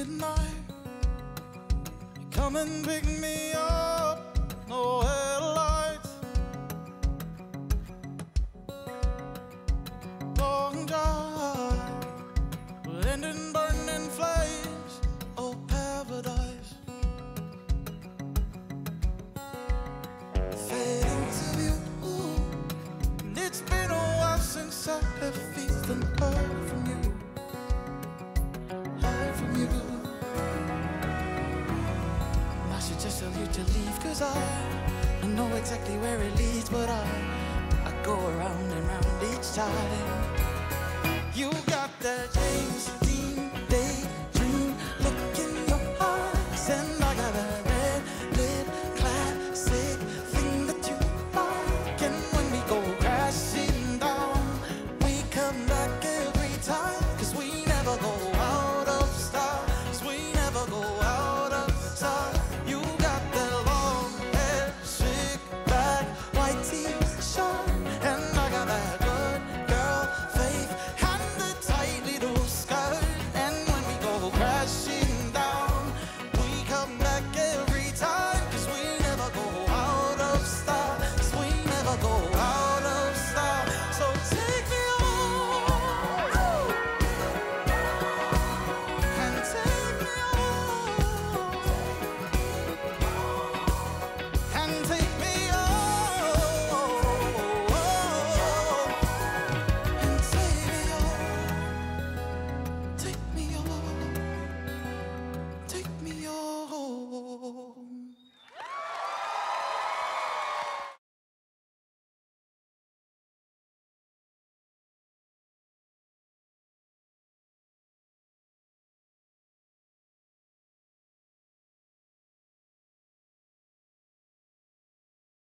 midnight. Come and pick me up, no you to leave Cause I, I know exactly where it leads But I, I go around and round each time. You got that James Dean daydream look in your eyes And I got a red lip classic thing that you like. And when we go crashing down We come back